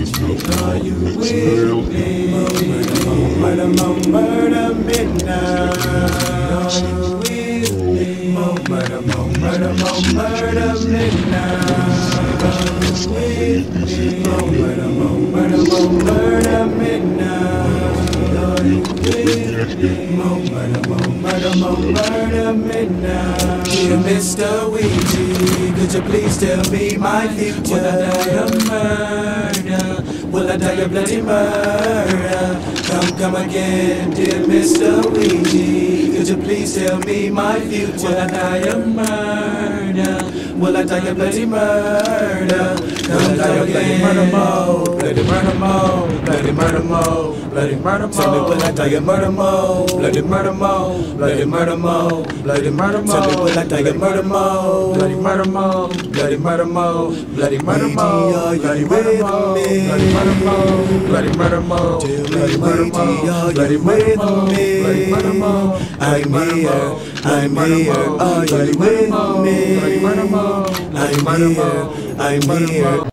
There's no time to tell Murder, murder, midnight Murder, murder, murder, midnight Murder, murder, midnight midnight Mr. Ouija, could you please tell me my future? Would I die a man? Die of bloody murder? Come, come again, dear Mr. Ouija. Could you please tell me my future? Will I die murder? Die of bloody murder? Come, come again, murder mode, bloody murder mode, bloody murder mode, bloody murder mode. Tell me will I die of murder mode, bloody murder mode, bloody murder mode, bloody murder mode. Tell me will I die of murder mode, bloody murder mode, bloody murder mode, bloody murder mode, bloody murder mode, bloody murder mode, bloody murder mode, bloody murder mode, bloody murder mode, bloody murder mode. I'm here, I'm here, are you with me? I'm here, I'm here.